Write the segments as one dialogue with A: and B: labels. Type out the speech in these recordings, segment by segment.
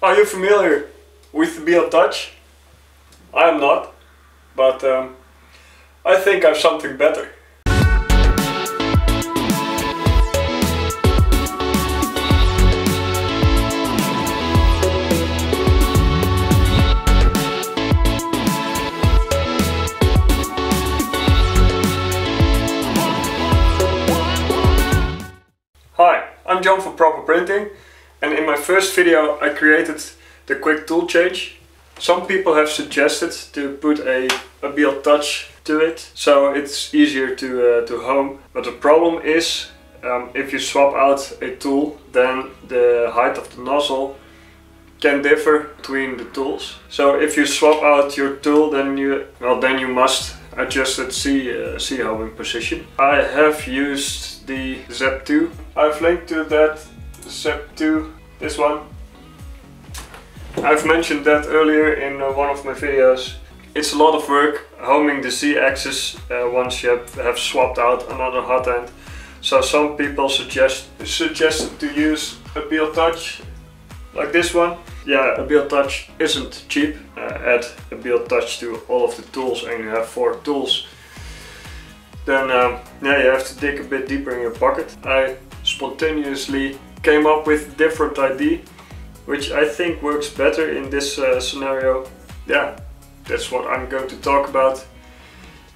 A: Are you familiar with BLTouch? I am not, but um, I think I have something better. Hi, I'm John from Proper Printing and in my first video I created the quick tool change. Some people have suggested to put a, a BLTouch to it so it's easier to, uh, to home. But the problem is um, if you swap out a tool then the height of the nozzle can differ between the tools. So if you swap out your tool then you well then you must adjust the C, uh, C homing position. I have used the ZEP2. I've linked to that ZEP2, this one. I've mentioned that earlier in uh, one of my videos. It's a lot of work homing the Z-axis uh, once you have, have, swapped out another hot end. So some people suggest suggested to use a BLTouch like this one. Yeah, a BLTouch isn't cheap. Uh, add a BLTouch to all of the tools and you have four tools. Then um, yeah, you have to dig a bit deeper in your pocket. I spontaneously came up with different ID, which I think works better in this uh, scenario. Yeah, that's what I'm going to talk about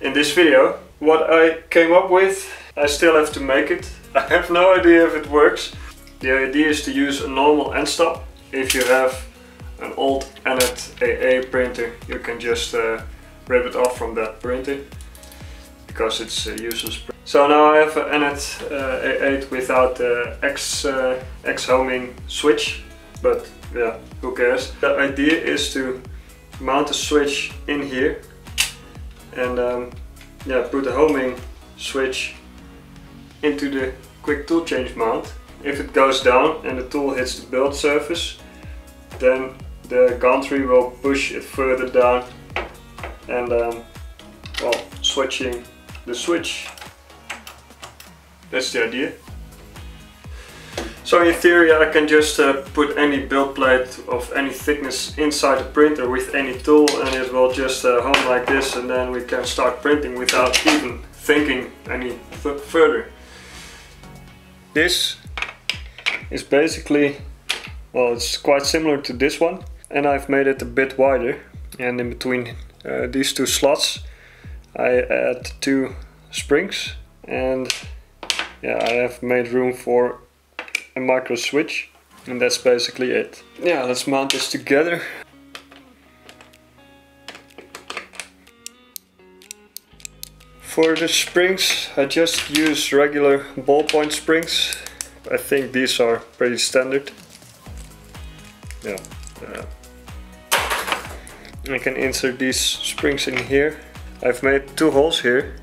A: in this video. What I came up with, I still have to make it. I have no idea if it works. The idea is to use a normal end stop. If you have an old Anet A8 printer, you can just uh, rip it off from that printer because it's a useless. So now I have an uh, A8 without the X, uh, X homing switch, but yeah, who cares. The idea is to mount a switch in here and um, yeah, put the homing switch into the quick tool change mount. If it goes down and the tool hits the build surface, then the gantry will push it further down and um, well, switching the switch. That's the idea. So in theory I can just uh, put any build plate of any thickness inside the printer with any tool and it will just uh, home like this and then we can start printing without even thinking any further. This is basically, well it's quite similar to this one and I've made it a bit wider and in between uh, these two slots I add two springs and yeah I have made room for a micro switch and that's basically it. Yeah let's mount this together. For the springs I just use regular ballpoint springs. I think these are pretty standard. Yeah. Uh, I can insert these springs in here I've made two holes here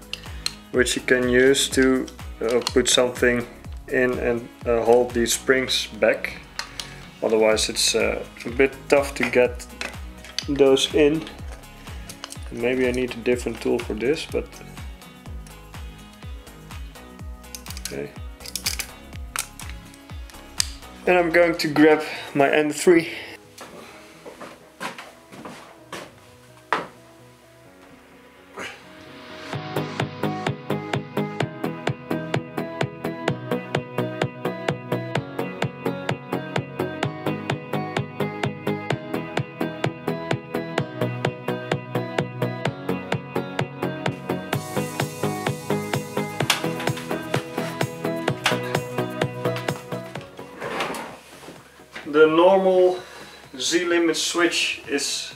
A: which you can use to uh, put something in and uh, hold these springs back. Otherwise it's uh, a bit tough to get those in. Maybe I need a different tool for this but okay. And I'm going to grab my Ender 3 The normal Z-limit switch is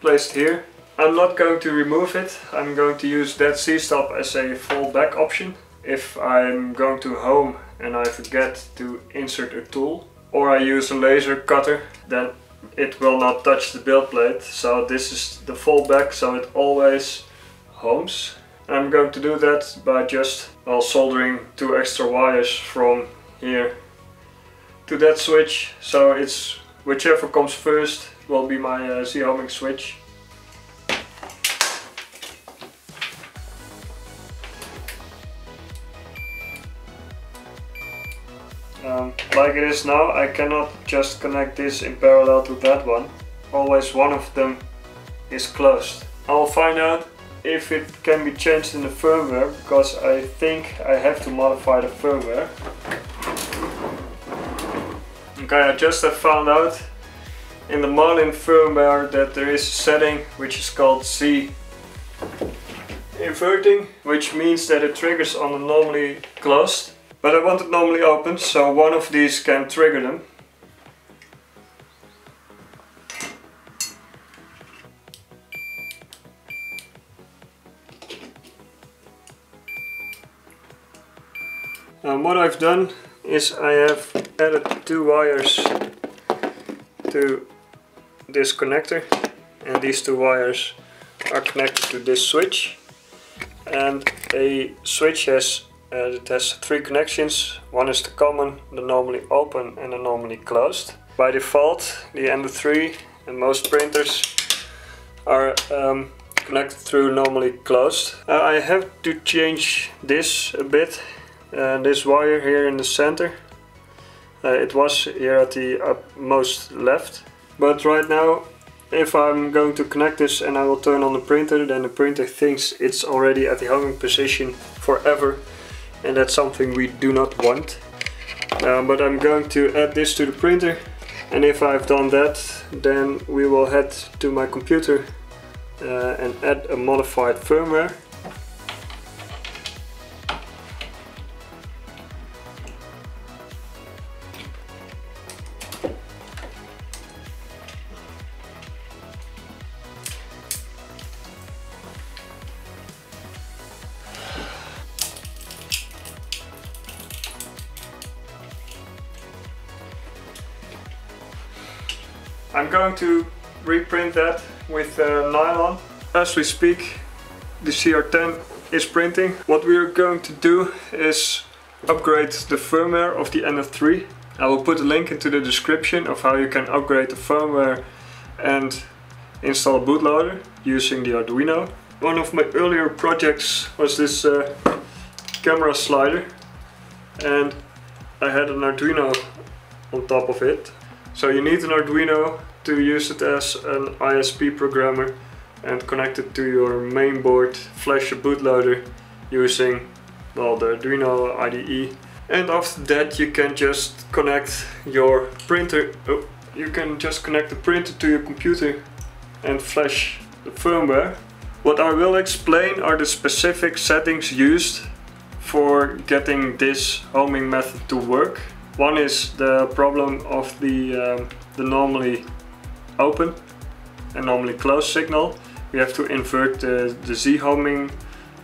A: placed here. I'm not going to remove it. I'm going to use that Z-stop as a fallback option. If I'm going to home and I forget to insert a tool or I use a laser cutter, then it will not touch the build plate. So this is the fallback, so it always homes. I'm going to do that by just well, soldering two extra wires from here to that switch. So it's whichever comes first will be my uh, Z-homing switch. Um, like it is now, I cannot just connect this in parallel to that one. Always one of them is closed. I'll find out if it can be changed in the firmware because I think I have to modify the firmware. Okay, I just have found out in the Marlin firmware that there is a setting which is called Z inverting, which means that it triggers on the normally closed. But I want it normally open, so one of these can trigger them. And what I've done is I have added two wires to this connector and these two wires are connected to this switch. And a switch has uh, it has three connections. One is the common the normally open and the normally closed. By default the Ender3 and most printers are um, connected through normally closed. Uh, I have to change this a bit uh, this wire here in the center uh, it was here at the upmost left. But right now if I'm going to connect this and I will turn on the printer then the printer thinks it's already at the homing position forever. And that's something we do not want. Uh, but I'm going to add this to the printer. And if I've done that then we will head to my computer uh, and add a modified firmware I'm going to reprint that with uh, nylon. As we speak, the CR10 is printing. What we are going to do is upgrade the firmware of the Ender 3. I will put a link into the description of how you can upgrade the firmware and install a bootloader using the Arduino. One of my earlier projects was this uh, camera slider and I had an Arduino on top of it so you need an Arduino to use it as an ISP programmer and connect it to your main board, flash a bootloader using well, the Arduino IDE. And after that you can just connect your printer, oh, you can just connect the printer to your computer and flash the firmware. What I will explain are the specific settings used for getting this homing method to work. One is the problem of the, um, the normally open and normally closed signal. We have to invert the, the Z homing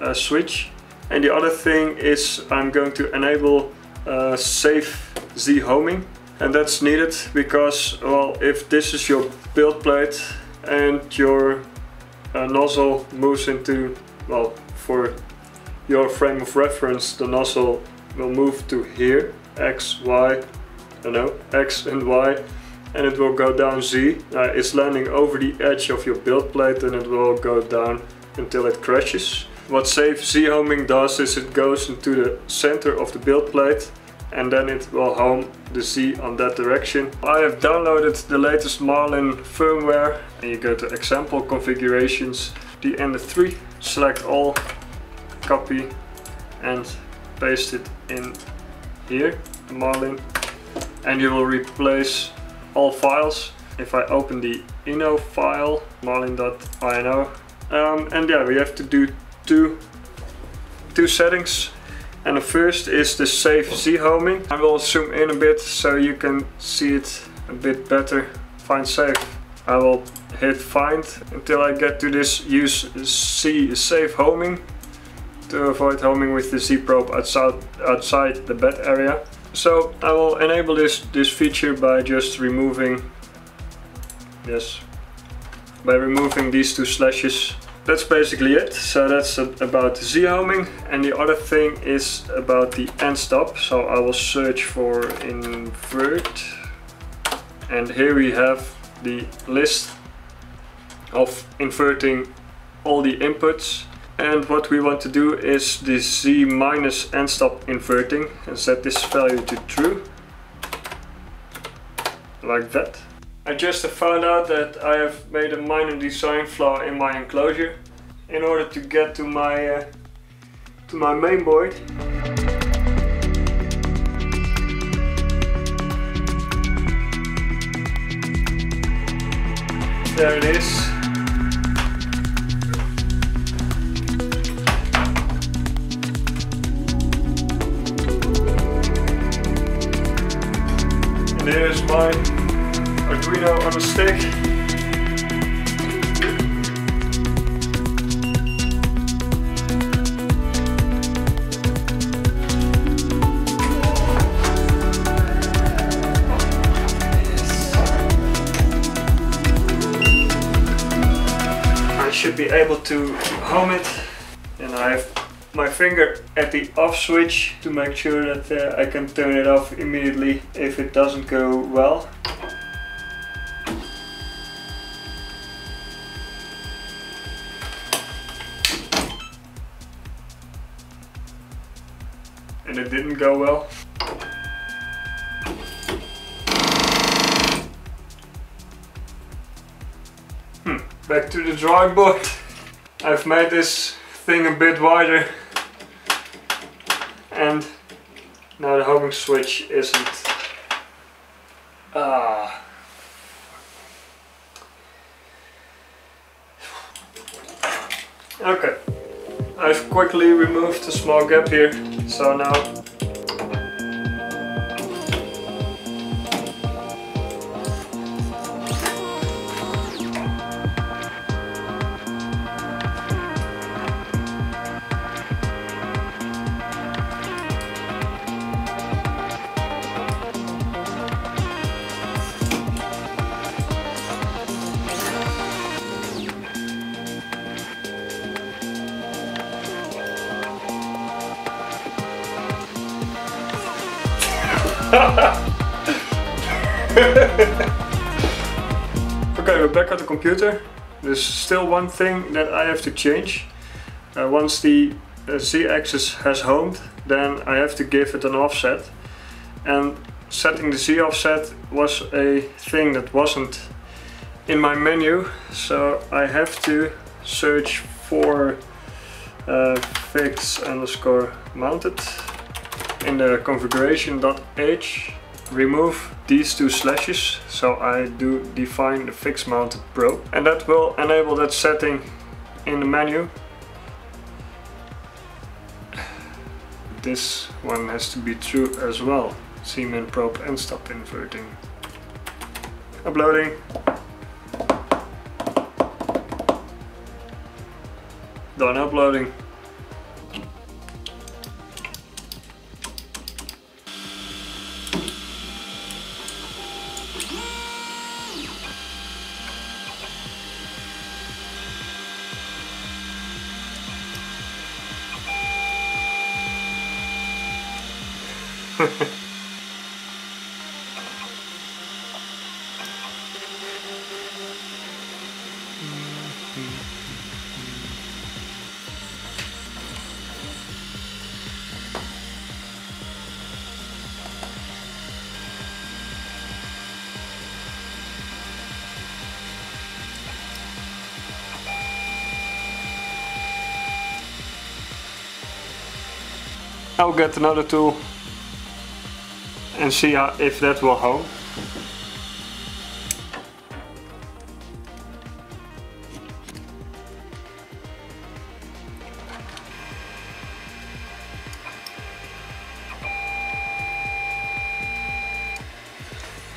A: uh, switch. And the other thing is I'm going to enable uh, safe Z homing. And that's needed because, well, if this is your build plate and your uh, nozzle moves into, well, for your frame of reference, the nozzle will move to here X, Y, I know, X and Y and it will go down Z. Uh, it's landing over the edge of your build plate and it will go down until it crashes. What safe Z homing does is it goes into the center of the build plate and then it will home the Z on that direction. I have downloaded the latest Marlin firmware and you go to example configurations, the Ender 3, select all, copy and paste it in here, Marlin, and you will replace all files. If I open the ino file, marlin.ino, um, and yeah, we have to do two, two settings. And the first is the safe Z homing. I will zoom in a bit so you can see it a bit better. Find safe. I will hit find until I get to this use Z safe homing to avoid homing with the Z probe outside, outside the bed area. So I will enable this, this feature by just removing, yes, by removing these two slashes. That's basically it. So that's about Z homing and the other thing is about the end stop. So I will search for invert and here we have the list of inverting all the inputs and what we want to do is the Z minus end stop inverting and set this value to true. like that. I just found out that I have made a minor design flaw in my enclosure in order to get to my uh, to my main board. There it is. My Arduino on a stick. I should be able to home it and I have my finger at the off switch to make sure that uh, I can turn it off immediately if it doesn't go well. And it didn't go well. Hmm, back to the drawing board. I've made this thing a bit wider and homing switch isn't ah okay. I've quickly removed the small gap here so now we're back at the computer. There's still one thing that I have to change. Uh, once the uh, z-axis has homed, then I have to give it an offset. And setting the z offset was a thing that wasn't in my menu, so I have to search for uh, fix underscore mounted in the configuration.h remove these two slashes so I do define the fixed mounted probe and that will enable that setting in the menu. This one has to be true as well. Z-min probe and stop inverting. Uploading. Done uploading I'll get another tool and see if that will hold.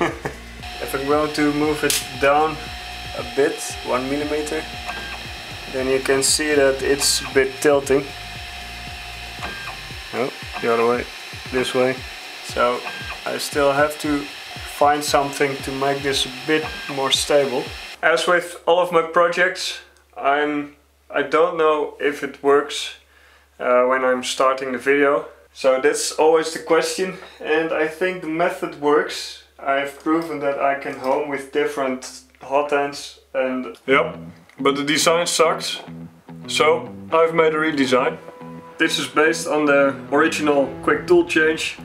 A: if I'm going to move it down a bit, one millimeter, then you can see that it's a bit tilting. Oh, the other way, this way. So I still have to find something to make this a bit more stable. As with all of my projects, I'm I don't know if it works uh, when I'm starting the video. So that's always the question and I think the method works. I've proven that I can home with different hot ends and... Yep, but the design sucks. So I've made a redesign. This is based on the original quick tool change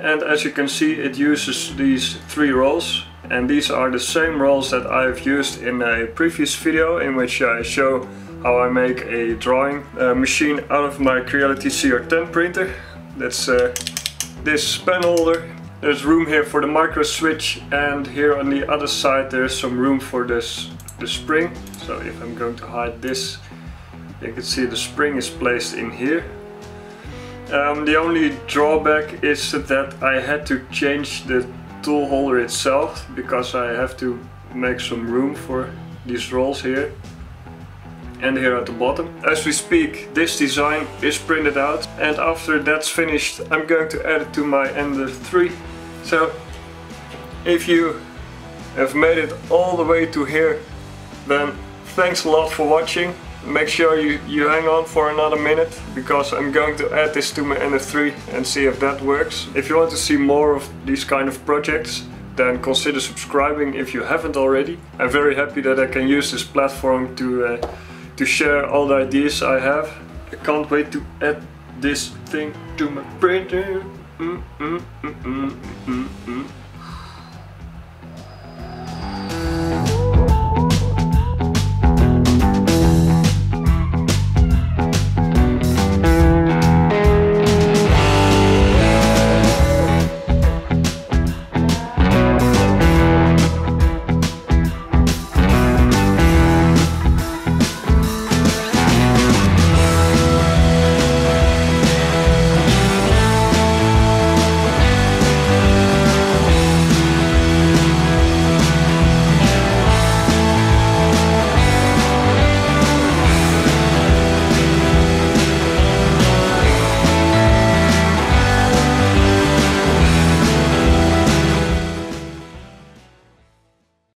A: and as you can see it uses these three rolls and these are the same rolls that I've used in a previous video in which I show how I make a drawing uh, machine out of my Creality CR10 printer. That's uh, this pen holder. There's room here for the micro switch and here on the other side there's some room for this the spring. So if I'm going to hide this you can see the spring is placed in here. Um, the only drawback is that I had to change the tool holder itself because I have to make some room for these rolls here and here at the bottom. As we speak this design is printed out and after that's finished I'm going to add it to my Ender 3. So if you have made it all the way to here then thanks a lot for watching. Make sure you, you hang on for another minute because I'm going to add this to my Ender 3 and see if that works. If you want to see more of these kind of projects then consider subscribing if you haven't already. I'm very happy that I can use this platform to uh, to share all the ideas I have. I can't wait to add this thing to my printer. Mm -mm -mm